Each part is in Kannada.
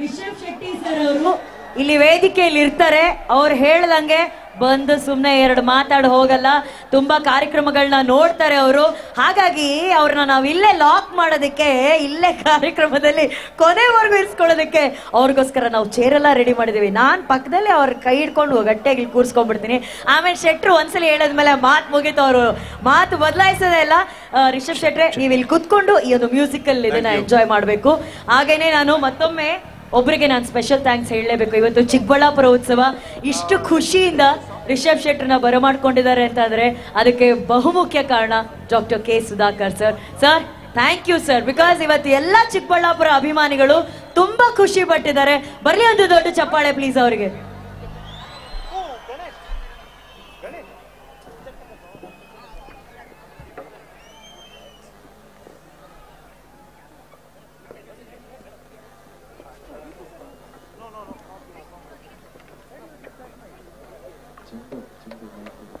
ರಿಷಬ್ ಶೆಟ್ಟಿ ಸರ್ ಅವರು ಇಲ್ಲಿ ವೇದಿಕೆಯಲ್ಲಿ ಇರ್ತಾರೆ. ಅವ್ರು ಹೇಳ್ದಂಗೆ ಬಂದು ಸುಮ್ಮನೆ ಎರಡು ಮಾತಾಡಿ ಹೋಗಲ್ಲ. ತುಂಬಾ ಕಾರ್ಯಕ್ರಮಗಳನ್ನ ನೋಡ್ತಾರೆ ಅವರು. ಹಾಗಾಗಿ ಅವ್ರನ್ನ ನಾವು ಇಲ್ಲೇ ಲಾಕ್ ಮಾಡೋದಕ್ಕೆ ಇಲ್ಲೇ ಕಾರ್ಯಕ್ರಮದಲ್ಲಿ ಕೊನೆವರೆಗೂ ಇರಿಸ್ಕೊಳ್ಳೋದಕ್ಕೆ ಅವ್ರಿಗೋಸ್ಕರ ನಾವು ಚೇರೆಲ್ಲ ರೆಡಿ ಮಾಡಿದೀವಿ ನಾನ್ ಪಕ್ಕದಲ್ಲಿ ಅವ್ರ ಕೈ ಹಿಡ್ಕೊಂಡು ಗಟ್ಟಿಯಾಗಿ ಇಲ್ಲಿ ಕೂರಿಸ್ಕೊಂಡ್ಬಿಡ್ತೀನಿ. ಆಮೇಲೆ ಶೆಟ್ರು ಒಂದ್ಸಲಿ ಹೇಳದ್ಮೇಲೆ ಮಾತು ಮುಗೀತು ಅವರು. ಮಾತು ಬದಲಾಯಿಸೋದೇ ಇಲ್ಲ. ರಿಷಬ್ ಶೆಟ್ರೆ ನೀವು ಇಲ್ಲಿ ಕುತ್ಕೊಂಡು ಈ ಒಂದು ಮ್ಯೂಸಿಕಲ್ ಇದನ್ನ ಎಂಜಾಯ್ ಮಾಡಬೇಕು. ಹಾಗೇನೆ ನಾನು ಮತ್ತೊಮ್ಮೆ ಒಬ್ಬರಿಗೆ ನಾನು ಸ್ಪೆಷಲ್ ಥ್ಯಾಂಕ್ಸ್ ಹೇಳಲೇಬೇಕು. ಇವತ್ತು ಚಿಕ್ಕಬಳ್ಳಾಪುರ ಉತ್ಸವ ಇಷ್ಟು ಖುಷಿಯಿಂದ ರಿಷಬ್ ಶೆಟ್ಟರ್ನ ಬರಮಾಡ್ಕೊಂಡಿದ್ದಾರೆ ಅಂತಂದರೆ ಅದಕ್ಕೆ ಬಹುಮುಖ್ಯ ಕಾರಣ doctor K Sudhakar sir. Sir thank you sir because ಇವತ್ತು ಎಲ್ಲ ಚಿಕ್ಕಬಳ್ಳಾಪುರ ಅಭಿಮಾನಿಗಳು ತುಂಬ ಖುಷಿ ಪಟ್ಟಿದ್ದಾರೆ. ಬರಲಿ ಒಂದು ದೊಡ್ಡ ಚಪ್ಪಾಳೆ ಪ್ಲೀಸ್ ಅವರಿಗೆ. 진짜진짜많 이.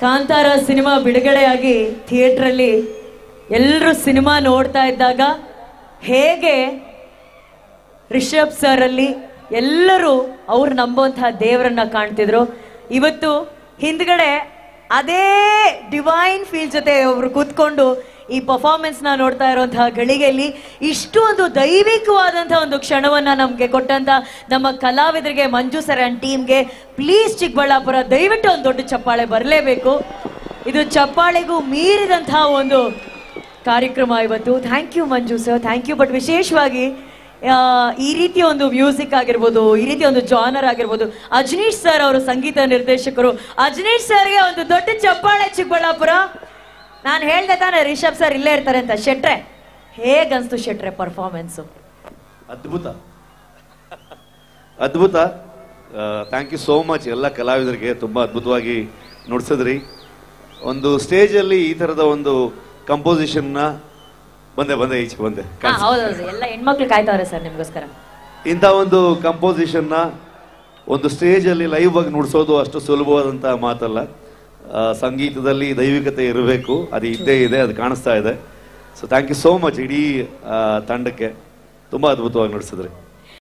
ಕಾಂತಾರ ಸಿನಿಮಾ ಬಿಡುಗಡೆಯಾಗಿ ಥಿಯೇಟ್ರಲ್ಲಿ ಎಲ್ಲರೂ ಸಿನಿಮಾ ನೋಡ್ತಾ ಇದ್ದಾಗ ಹೇಗೆ ರಿಷಬ್ ಸರ್ ಅಲ್ಲಿ ಎಲ್ಲರೂ ಅವ್ರು ನಂಬುವಂತಹ ದೇವರನ್ನ ಕಾಣ್ತಿದ್ರು. ಇವತ್ತು ಹಿಂದ್ಗಡೆ ಅದೇ ಡಿವೈನ್ ಫೀಲ್ ಜೊತೆ ಅವರು ಕೂತ್ಕೊಂಡು ಈ ಪರ್ಫಾರ್ಮೆನ್ಸ್ನ ನೋಡ್ತಾ ಇರುವಂತಹ ಗಳಿಗೆಯಲ್ಲಿ ಇಷ್ಟು ಒಂದು ದೈವಿಕವಾದಂತಹ ಒಂದು ಕ್ಷಣವನ್ನ ನಮ್ಗೆ ಕೊಟ್ಟಂತ ನಮ್ಮ ಕಲಾವಿದರಿಗೆ ಮಂಜು ಸರ್ ಅಂಡ್ ಟೀಮ್ಗೆ ಪ್ಲೀಸ್ ಚಿಕ್ಕಬಳ್ಳಾಪುರ ದಯವಿಟ್ಟು ಒಂದು ದೊಡ್ಡ ಚಪ್ಪಾಳೆ ಬರಲೇಬೇಕು. ಇದು ಚಪ್ಪಾಳೆಗೂ ಮೀರಿದಂತಹ ಒಂದು ಕಾರ್ಯಕ್ರಮ ಇವತ್ತು. Thank you Manju sir thank you but ವಿಶೇಷವಾಗಿ ಈ ರೀತಿಯ ಒಂದು ಮ್ಯೂಸಿಕ್ ಆಗಿರ್ಬೋದು, ಈ ರೀತಿಯ ಒಂದು ಜಾನರ್ ಆಗಿರ್ಬೋದು, ಅಜನೀಶ್ ಸರ್ ಅವರು ಸಂಗೀತ ನಿರ್ದೇಶಕರು, ಅಜನೀಶ್ ಸರ್ಗೆ ಒಂದು ದೊಡ್ಡ ಚಪ್ಪಾಳೆ ಚಿಕ್ಕಬಳ್ಳಾಪುರ. ನಾನು ಹೇಳ್ದೆ ತಾನೆ ರಿಷಬ್ ಸರ್ ಇಲ್ಲೇ ಇರ್ತಾರೆ ಅಂತ. ಶೆಟ್ರೆ ಹೇಗನ್ಸ್ತು ಶೆಟ್ರೆ ಪರ್ಫಾರ್ಮೆನ್ಸು ಅದ್ಭುತ. ಅದ್ಭುತ. ಥ್ಯಾಂಕ್ ಯು ಸೋ ಮಚ್ ಎಲ್ಲ ಕಲಾವಿದರಿಗೆ ತುಂಬ ಅದ್ಭುತವಾಗಿ ನುಡಿಸಿದ್ರಿ. ಒಂದು ಸ್ಟೇಜಲ್ಲಿ ಈ ಥರದ ಒಂದು ಕಂಪೋಸಿಷನ್ನ ಬಂದೆ ಬಂದೆ ಈಚೆ ಬಂದೆ. ಹೌದೌದು. ಎಲ್ಲ ಹೆಣ್ಮಕ್ಳು ಕಾಯ್ತಾವ್ರೆ ಸರ್ ನಿಮಗೋಸ್ಕರ. ಇಂಥ ಒಂದು ಕಂಪೋಸಿಷನ್ನ ಒಂದು ಸ್ಟೇಜಲ್ಲಿ ಲೈವ್ ಆಗಿ ನುಡಿಸೋದು ಅಷ್ಟು ಸುಲಭವಾದಂಥ ಮಾತಲ್ಲ. ಸಂಗೀತದಲ್ಲಿ ದೈವಿಕತೆ ಇರಬೇಕು. ಅದು ಇದ್ದೇ ಇದೆ, ಅದು ಕಾಣಿಸ್ತಾ ಇದೆ. So thank you so much ಇಡೀ ತಂಡಕ್ಕೆ ತುಂಬ ಅದ್ಭುತವಾಗಿ ನುಡಿಸಿದ್ರಿ.